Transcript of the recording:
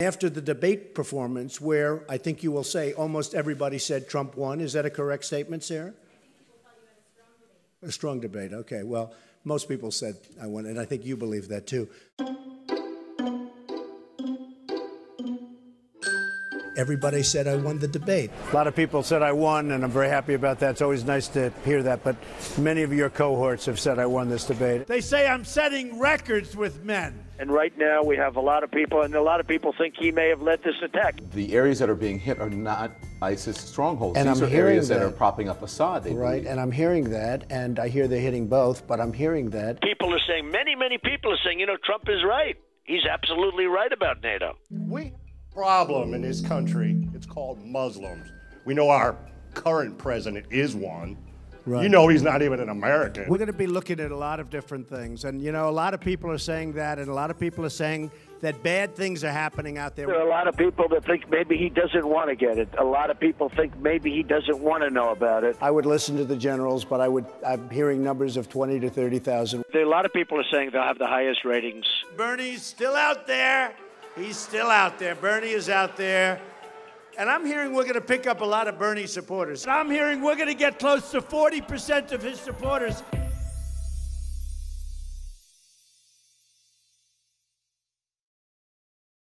After the debate performance, where I think you will say almost everybody said Trump won, is that a correct statement, Sarah? A strong debate. Okay. Well, most people said I won, and I think you believe that too. Everybody said I won the debate. A lot of people said I won, and I'm very happy about that. It's always nice to hear that. But many of your cohorts have said I won this debate. They say I'm setting records with men. And right now, we have a lot of people, and a lot of people think he may have led this attack. The areas that are being hit are not ISIS strongholds. And These I'm are hearing areas that. that. are propping up Assad. They Right, believe. and I'm hearing that, and I hear they're hitting both, but I'm hearing that. People are saying, many, many people are saying, you know, Trump is right. He's absolutely right about NATO. We problem in this country. It's called Muslims. We know our current president is one. Right. You know he's not even an American. We're going to be looking at a lot of different things. And, you know, a lot of people are saying that, and a lot of people are saying that bad things are happening out there. There are a lot of people that think maybe he doesn't want to get it. A lot of people think maybe he doesn't want to know about it. I would listen to the generals, but I would, I'm hearing numbers of 20 to 30,000. A lot of people are saying they'll have the highest ratings. Bernie's still out there. He's still out there. Bernie is out there. And I'm hearing we're going to pick up a lot of Bernie supporters. I'm hearing we're going to get close to 40% of his supporters